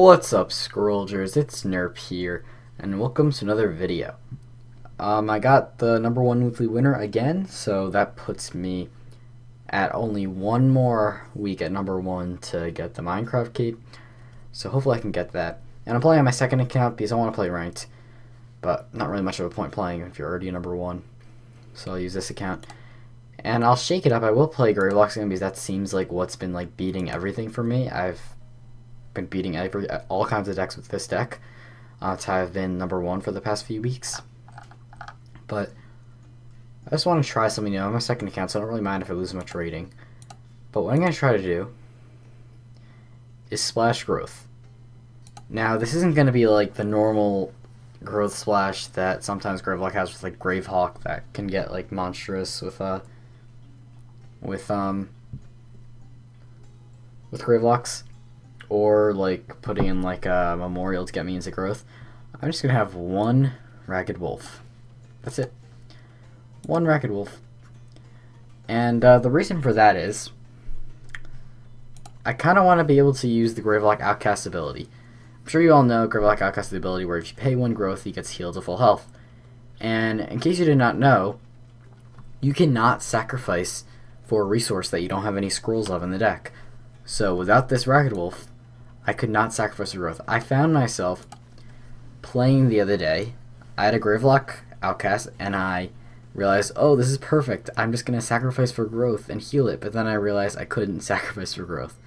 What's up, Scrollgers? It's Nerp here, and welcome to another video. Um, I got the number one weekly winner again, so that puts me at only one more week at number one to get the Minecraft key. So hopefully I can get that. And I'm playing on my second account because I want to play ranked, but not really much of a point playing if you're already number one. So I'll use this account. And I'll shake it up. I will play Gravelocks because that seems like what's been like beating everything for me. I've been beating every all kinds of decks with this deck. Uh, to have been number one for the past few weeks. But I just want to try something new. I'm my second account, so I don't really mind if I lose much rating. But what I'm going to try to do is splash growth. Now, this isn't going to be like the normal growth splash that sometimes Gravelock has with like Gravehawk that can get like monstrous with uh with um with Gravelocks or like putting in like a memorial to get me into growth. I'm just gonna have one ragged wolf. That's it. One ragged wolf. And uh, the reason for that is I kind of want to be able to use the Gravelock Outcast ability. I'm sure you all know Gravelock Outcast ability where if you pay one growth, he gets healed to full health. And in case you did not know, you cannot sacrifice for a resource that you don't have any scrolls of in the deck. So without this Ragged Wolf, I could not sacrifice a growth. I found myself playing the other day. I had a Gravelock Outcast, and I realized, oh, this is perfect. I'm just going to sacrifice for growth and heal it. But then I realized I couldn't sacrifice for growth.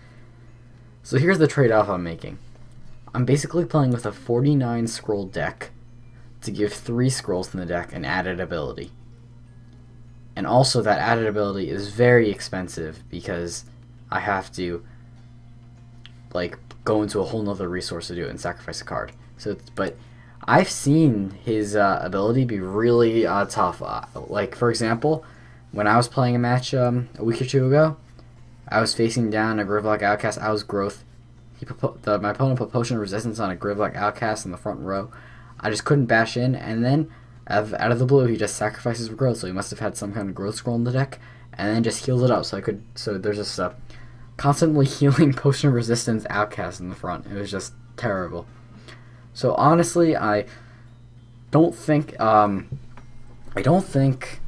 So here's the trade-off I'm making. I'm basically playing with a 49 scroll deck to give 3 scrolls in the deck an added ability. And also that added ability is very expensive because I have to like go into a whole nother resource to do it and sacrifice a card. So, but I've seen his uh, ability be really uh, tough. Uh, like for example, when I was playing a match um, a week or two ago, I was facing down a Gravelock Outcast. I was growth. He the, my opponent put Potion of Resistance on a Gravelock Outcast in the front row. I just couldn't bash in, and then out of, the blue, he just sacrifices growth. So he must have had some kind of growth scroll in the deck, and then just healed it up. So I could. So there's a constantly healing potion resistance outcast in the front. It was just terrible. So honestly, I don't think um, I don't think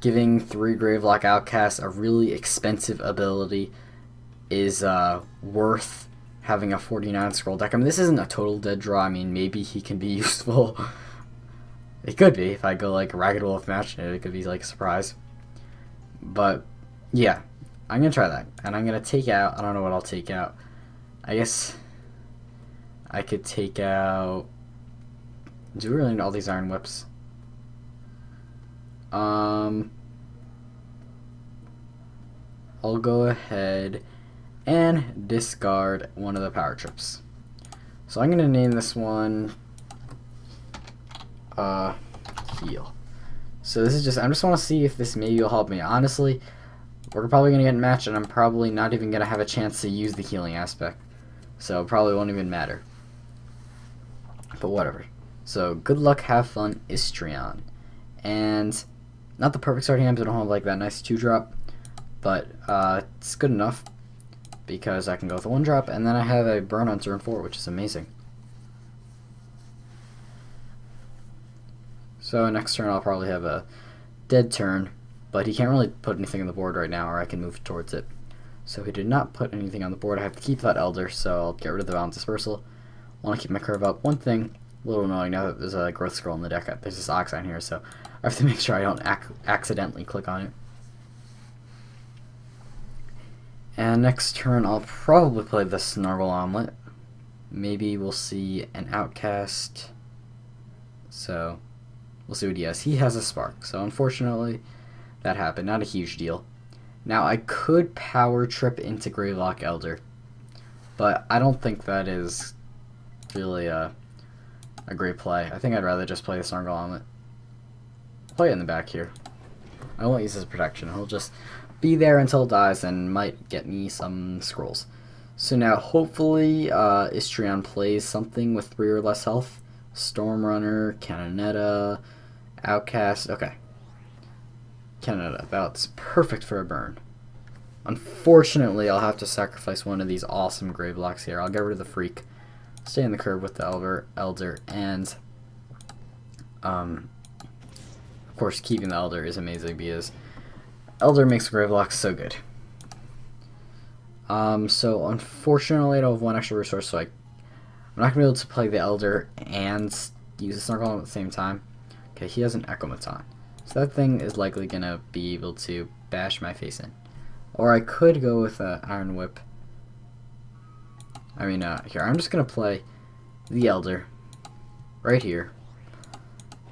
giving three Gravelock outcasts a really expensive ability is uh, worth having a 49 scroll deck. I mean, this isn't a total dead draw. I mean, maybe he can be useful. it could be if I go like Ragged Wolf match. It could be like a surprise. But yeah, I'm gonna try that, and I'm gonna take out. I don't know what I'll take out. I guess I could take out. Do we really need all these iron whips? Um, I'll go ahead and discard one of the power trips. So I'm gonna name this one uh heal. So this is just I just want to see if this maybe will help me. Honestly, we're probably going to get matched, and I'm probably not even going to have a chance to use the healing aspect. So it probably won't even matter. But whatever. So good luck, have fun, Istreon. And not the perfect starting hand, I don't have like that nice 2-drop. But uh, it's good enough because I can go with a 1-drop, and then I have a burn on turn 4, which is amazing. So next turn I'll probably have a dead turn, but he can't really put anything on the board right now, or I can move towards it. So he did not put anything on the board. I have to keep that Elder, so I'll get rid of the Violent Dispersal. I want to keep my curve up. One thing, a little annoying now that there's a growth scroll in the deck. Uh, there's this Ox on here, so I have to make sure I don't ac accidentally click on it. And next turn, I'll probably play the Snargle Omelet. Maybe we'll see an Outcast. So, we'll see what he has. He has a Spark, so unfortunately, that happened. Not a huge deal. Now, I could power trip into Gravelock Elder, but I don't think that is really a, a great play. I think I'd rather just play the Snargle Omelet. Play it in the back here. I won't use his protection. He'll just be there until it dies and might get me some scrolls. So now, hopefully, uh, Istreon plays something with 3 or less health. Stormrunner, Cannonetta, Outcast. Okay, Canada. That's perfect for a burn. Unfortunately, I'll have to sacrifice one of these awesome Gravelocks here. I'll get rid of the Freak. stay in the curve with the Elder, Elder and um, of course keeping the Elder is amazing because Elder makes Gravelock so good. Um, so unfortunately I don't have one extra resource so I, I'm not going to be able to play the Elder and use the Snargle at the same time. Okay, he has an Echomaton. So that thing is likely going to be able to bash my face in. Or I could go with an Iron Whip I mean, uh, here, I'm just going to play the Elder right here.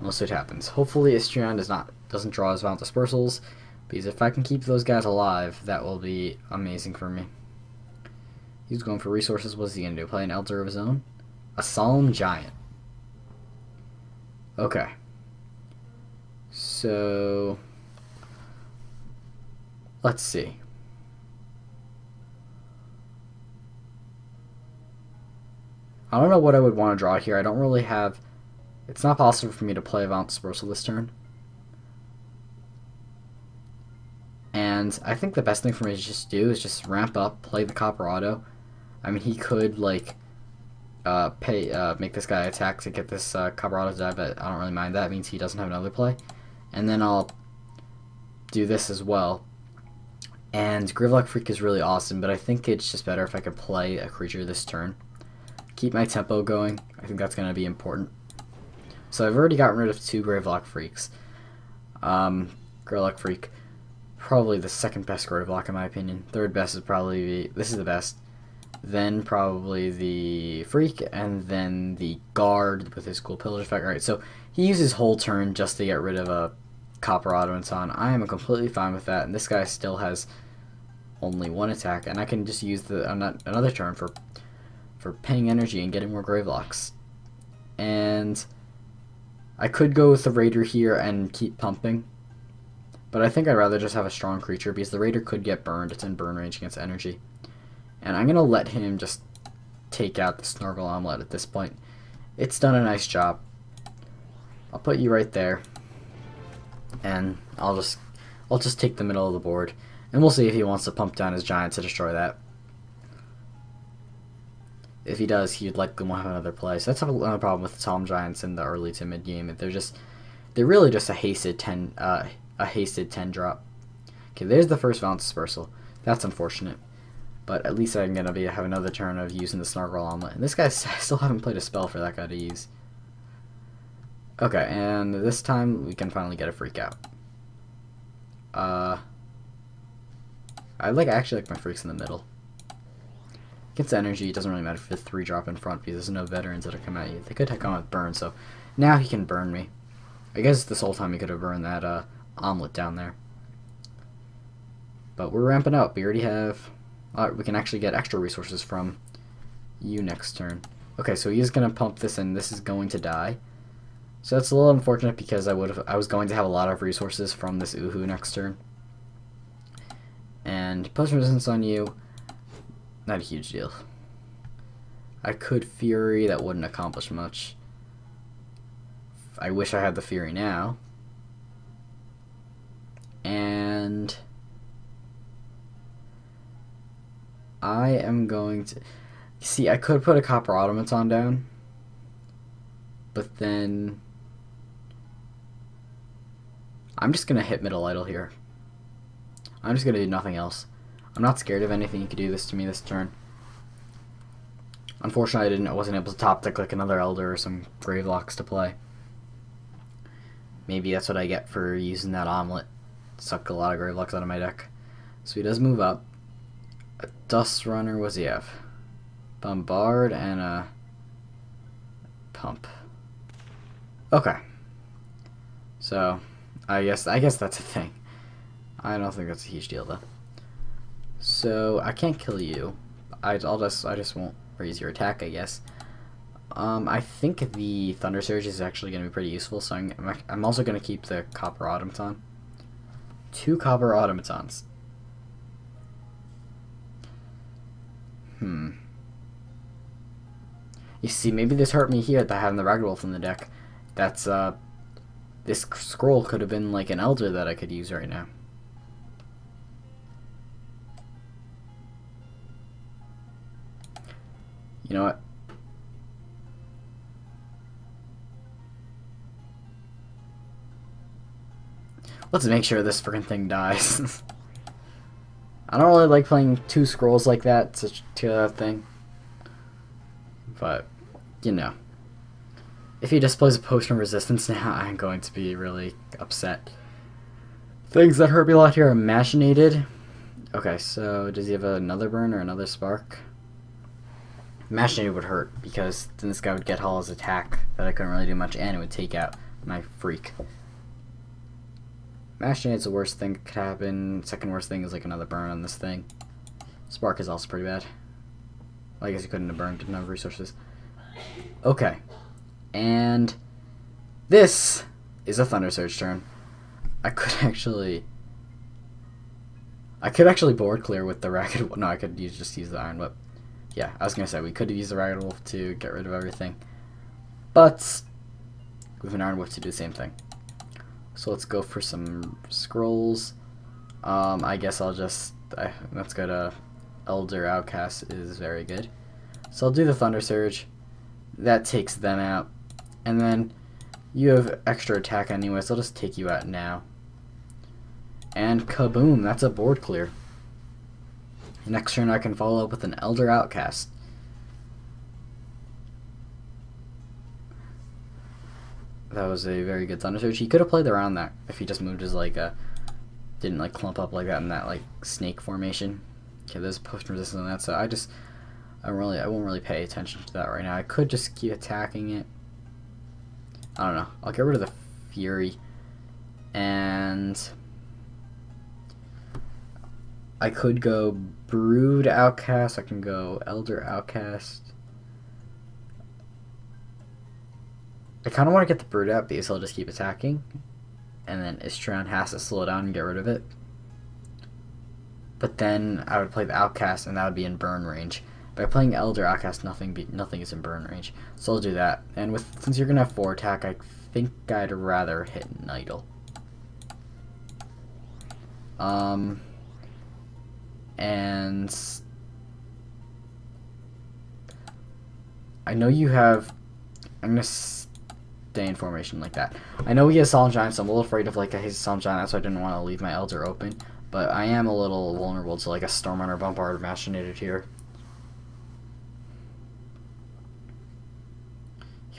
We'll see what happens. Hopefully Istarion does not, doesn't draw his Violent Dispersals, because if I can keep those guys alive, that will be amazing for me. He's going for resources. What's he going to do? Play an Elder of his own? A Solemn Giant. Okay. So... Let's see. I don't know what I would want to draw here. I don't really have... It's not possible for me to play Violent Dispersal this turn. And I think the best thing for me to just do is just ramp up, play the Copper Auto. I mean, he could, like, uh, pay, uh, make this guy attack to get this uh, Copper Auto to die, but I don't really mind that. It means he doesn't have another play. And then I'll do this as well. And Gravelock Freak is really awesome, but I think it's just better if I could play a creature this turn keep my tempo going. I think that's going to be important. So I've already gotten rid of two Gravelock Freaks. Um, Gravelock Freak, probably the second best Gravelock in my opinion. Third best is probably the, this is the best. Then probably the Freak, and then the Guard with his cool Pillage effect. Alright, so he uses whole turn just to get rid of a Copper on. I am completely fine with that, and this guy still has only one attack, and I can just use the uh, another turn for for paying energy and getting more Gravelocks. And I could go with the Raider here and keep pumping. But I think I'd rather just have a strong creature because the Raider could get burned. It's in burn range against energy. And I'm going to let him just take out the Snargle Omelette at this point. It's done a nice job. I'll put you right there. And I'll just I'll just take the middle of the board. And we'll see if he wants to pump down his Giant to destroy that if he does, he'd likely want to have another play. So that's another problem with the Tom Giants in the early to mid game. They're just they're really just a hasted ten uh, a hasted ten drop. Okay, there's the first Violent Dispersal. That's unfortunate. But at least I'm gonna be have another turn of using the Snargle Omelet. And this guy I still haven't played a spell for that guy to use. Okay, and this time we can finally get a freak out. Uh I like I actually like my freaks in the middle. Against energy, it doesn't really matter if it's 3 drop in front because there's no veterans that'll come at you. They could have come with burn, so now he can burn me. I guess this whole time he could have burned that uh, omelet down there. But we're ramping up. We already have... Uh, we can actually get extra resources from you next turn. Okay, so he is going to pump this and this is going to die. So that's a little unfortunate because I would have I was going to have a lot of resources from this Uhu next turn. And potion resistance on you not a huge deal. I could Fury, that wouldn't accomplish much. I wish I had the Fury now. And... I am going to... See, I could put a Copper Automaton down. But then... I'm just going to hit Middle idol here. I'm just going to do nothing else. I'm not scared of anything you could do this to me this turn. Unfortunately, I didn't. I wasn't able to top deck like another Elder or some Gravelocks to play. Maybe that's what I get for using that omelet. Suck a lot of Gravelocks out of my deck. So he does move up. A Dust Runner, what does he have? Bombard and a Pump. Okay. So, I guess I guess that's a thing. I don't think that's a huge deal though. So I can't kill you. I, will just I just won't raise your attack, I guess. Um, I think the Thunder Surge is actually going to be pretty useful, so I'm, I'm also going to keep the Copper Automaton. Two Copper Automatons. Hmm. You see, maybe this hurt me here by having the Ragged Wolf in the deck. That's, uh, this scroll could have been like an elder that I could use right now. You know what? Let's make sure this freaking thing dies. I don't really like playing two scrolls like that, such a thing. But, you know. If he displays a potion of resistance now, I'm going to be really upset. Things that hurt me a lot here are machinated. Okay, so does he have another burn or another spark? Machinated would hurt because then this guy would get Hall's attack that I couldn't really do much and it would take out my freak. Machinate is the worst thing that could happen. Second worst thing is like another burn on this thing. Spark is also pretty bad. Well, I guess he couldn't have burned, didn't resources. Okay. And this is a Thunder Surge turn. I could actually... I could actually board clear with the Ragged Wolf. No, I could use, just use the Iron Whip. Yeah, I was going to say, we could use the Ragged Wolf to get rid of everything. But, with an Iron Whip to do the same thing. So let's go for some scrolls. Um, I guess I'll just, I, let's go to Elder Outcast is very good. So I'll do the Thunder Surge. That takes them out. And then you have extra attack anyway, so I'll just take you out now. And kaboom, that's a board clear. Next turn I can follow up with an Elder Outcast. That was a very good Thunder Surge. He could have played around that if he just moved his like uh didn't like clump up like that in that like snake formation. Okay, there's potion resistance on that, so I just I really I won't really pay attention to that right now. I could just keep attacking it. I don't know. I'll get rid of the Fury and I could go Brood Outcast, I can go Elder Outcast. I kind of want to get the Brood out because I'll just keep attacking. And then Istarion has to slow down and get rid of it. But then I would play the Outcast and that would be in burn range. By playing Elder Outcast, nothing be, nothing is in burn range. So I'll do that. And with since you're to have 4 attack, I think I'd rather hit Nidal. Um, and I know you have. I'm gonna stay in formation like that. I know he has Solemn Giant, so I'm a little afraid of like his Solemn Giant. That's why I didn't want to leave my Elder open. But I am a little vulnerable to like a Stormrunner Bombard Machinated here.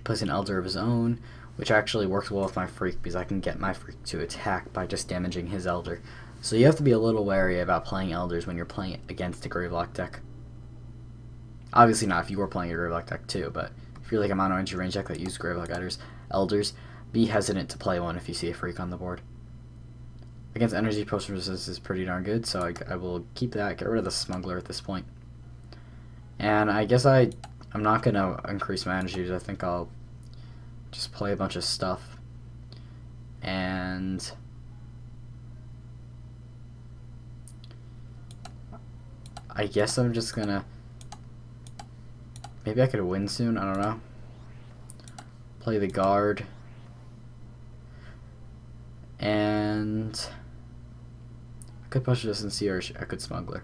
Plays an Elder of his own, which actually works well with my Freak because I can get my Freak to attack by just damaging his Elder. So you have to be a little wary about playing Elders when you're playing against a Gravelock deck. Obviously not if you were playing a Gravelock deck too, but if you're like a mono entry range deck that uses Gravelock Elders, Elders, be hesitant to play one if you see a Freak on the board. Against Energy Potion Resistance is pretty darn good, so I, I will keep that, get rid of the Smuggler at this point. And I guess I, I'm not going to increase my energies, I think I'll just play a bunch of stuff. And... I guess I'm just gonna... Maybe I could win soon, I don't know. Play the guard. And... I could push this and see or I could smuggler.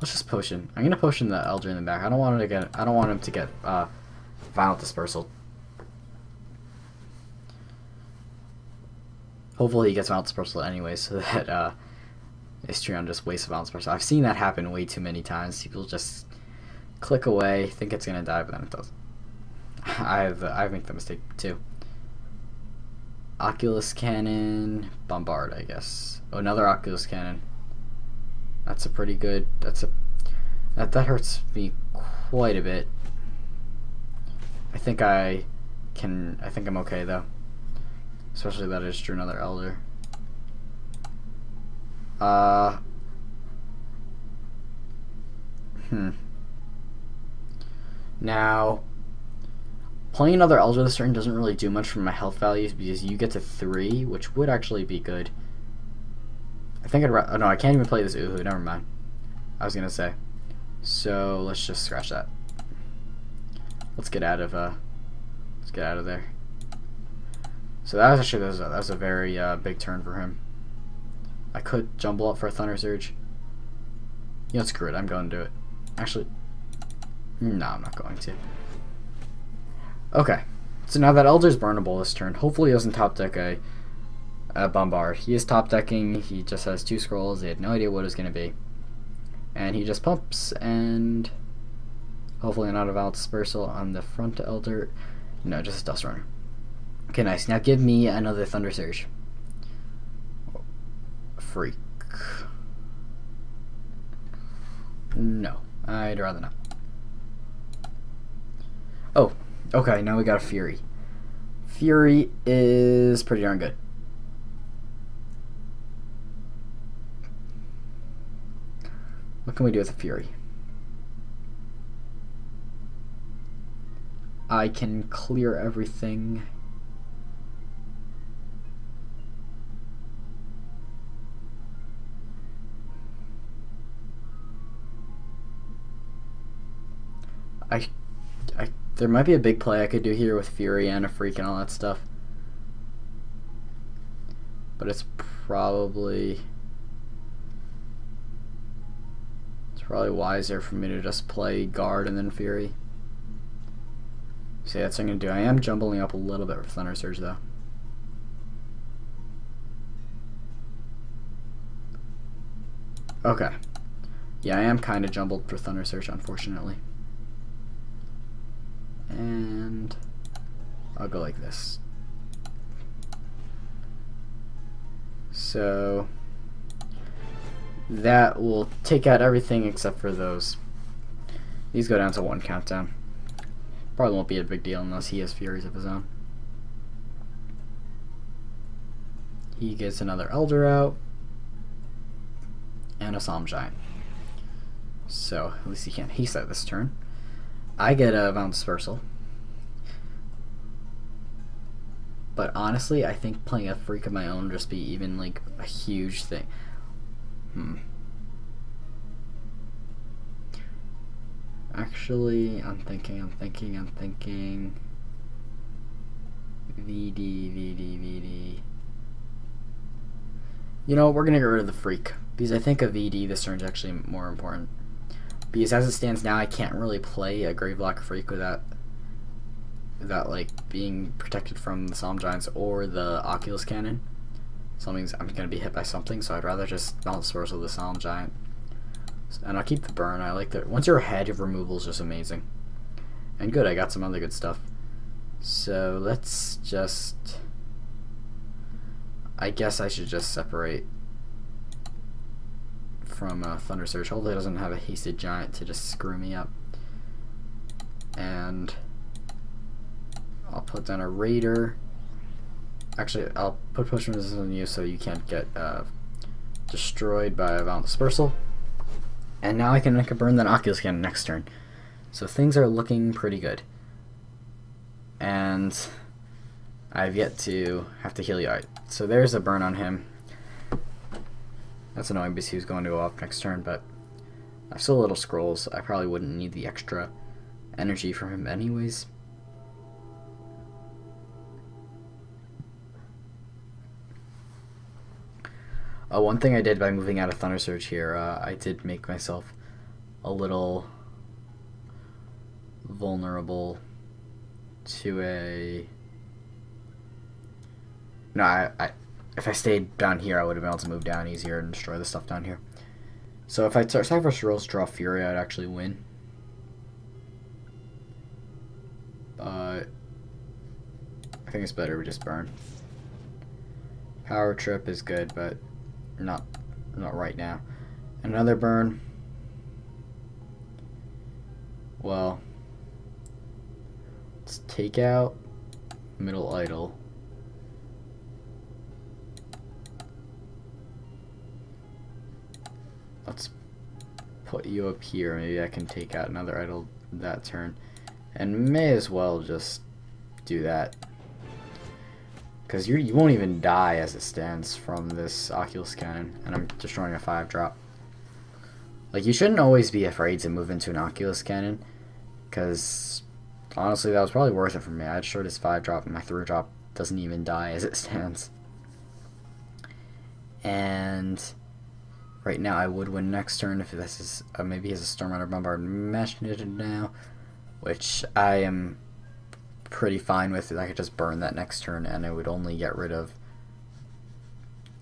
Let's just potion. I'm gonna potion the elder in the back. I don't want him to get I don't want him to get uh violent dispersal. Hopefully he gets violent dispersal anyway so that uh Istarion just wastes balance person. I've seen that happen way too many times. People just click away, think it's gonna die, but then it doesn't. I've I've made the mistake too. Oculus Cannon, Bombard, I guess. Oh, another Oculus Cannon. That's a pretty good. That's a that that hurts me quite a bit. I think I can. I think I'm okay though. Especially that I just drew another Elder. Uh, hmm. Now, playing another Elder this turn doesn't really do much for my health values because you get to 3, which would actually be good. I think I'd oh no, I can't even play this Uhu, never mind. I was gonna say. So, let's just scratch that. Let's get out of, uh, let's get out of there. So that was actually, that was a, that was a very uh, big turn for him. I could jumble up for a Thunder Surge. You know, screw it. I'm going to do it. Actually, no, I'm not going to. Okay. So now that Elder's burnable this turn, hopefully he doesn't top deck a, a Bombard. He is top decking, he just has two scrolls, he had no idea what it was going to be. And he just pumps, and hopefully not a Violent Dispersal on the front Elder. No, just a Dust Runner. Okay, nice. Now give me another Thunder Surge. Freak. No, I'd rather not. Oh, okay, now we got a Fury. Fury is pretty darn good. What can we do with a Fury? I can clear everything. I, I, there might be a big play I could do here with Fury and a Freak and all that stuff. But it's probably... It's probably wiser for me to just play Guard and then Fury. See, that's what I'm going to do. I am jumbling up a little bit with Thunder Surge, though. Okay. Yeah, I am kind of jumbled for Thunder Surge, unfortunately. And I'll go like this. So that will take out everything except for those. These go down to one countdown. Probably won't be a big deal unless he has Furies of his own. He gets another Elder out. And a Psalm Giant. So, at least he can't haste that this turn. I get a Violent Dispersal. But honestly, I think playing a Freak of my own would just be even, like, a huge thing. Hmm. Actually, I'm thinking, I'm thinking, I'm thinking. VD, VD, VD. You know, we're gonna get rid of the freak because I think a VD this turn is actually more important. Because as it stands now, I can't really play a Gravelock freak without without like being protected from the Psalm Giants or the Oculus Cannon. Something's I'm gonna be hit by something, so I'd rather just bounce Source of the Psalm Giant. And I'll keep the burn. I like that. Once you're ahead, your removal is just amazing. And good, I got some other good stuff. So let's just... I guess I should just separate from uh, Thunder Surge. Hopefully it doesn't have a Hasted Giant to just screw me up. And I'll put down a Raider. Actually, I'll put Push Resistance on you so you can't get uh, destroyed by a Violent Dispersal. And now I can make a burn then Oculus Cannon next turn. So things are looking pretty good. And I've yet to have to heal you So there's a burn on him. That's annoying because he was going to go off next turn, but I've still a little scrolls. I probably wouldn't need the extra energy from him anyways. Uh, one thing I did by moving out of Thunder Surge here, uh, I did make myself a little vulnerable to a. No, I, I if I stayed down here, I would have been able to move down easier and destroy the stuff down here. So if I sacrifice Rose, draw Fury, I'd actually win. But I think it's better we just burn. Power Trip is good, but not not right now. Another burn. Well, let's take out middle idol. Let's put you up here. Maybe I can take out another idol that turn. And may as well just do that. Because you you won't even die as it stands from this Oculus Cannon, and I'm destroying a 5-drop. Like, you shouldn't always be afraid to move into an Oculus Cannon, because honestly, that was probably worth it for me. I destroyed his 5-drop, and my 3-drop doesn't even die as it stands. And right now, I would win next turn if this is uh, maybe he has a Stormrunner Bombard Mesh now, which I am pretty fine with it. I could just burn that next turn and it would only get rid of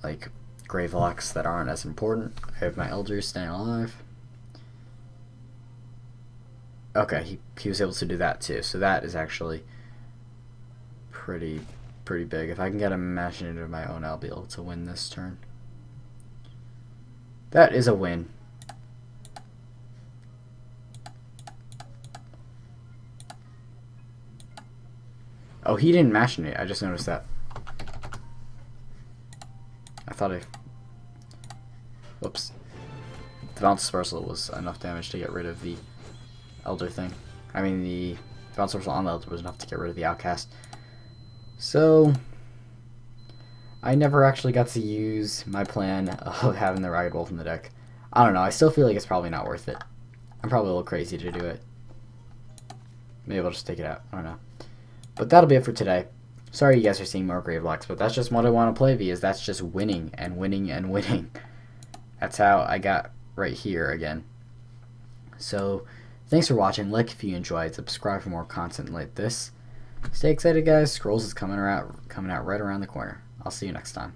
like Gravelocks that aren't as important. I have my Elders staying alive. Okay, he, he was able to do that too, so that is actually pretty pretty big. If I can get a Machinator of my own, I'll be able to win this turn. That is a win. Oh, he didn't machinate. I just noticed that. I thought I... Whoops. The Bounce Dispersal was enough damage to get rid of the Elder thing. I mean, the Bounce Dispersal on the Elder was enough to get rid of the Outcast. So, I never actually got to use my plan of having the Ragged Wolf in the deck. I don't know, I still feel like it's probably not worth it. I'm probably a little crazy to do it. Maybe I'll just take it out. I don't know. But that'll be it for today. Sorry you guys are seeing more Gravelocks, but that's just what I want to play because that's just winning and winning and winning. That's how I got right here again. So, thanks for watching. Like if you enjoyed. Subscribe for more content like this. Stay excited, guys. Scrolls is coming out, coming out right around the corner. I'll see you next time.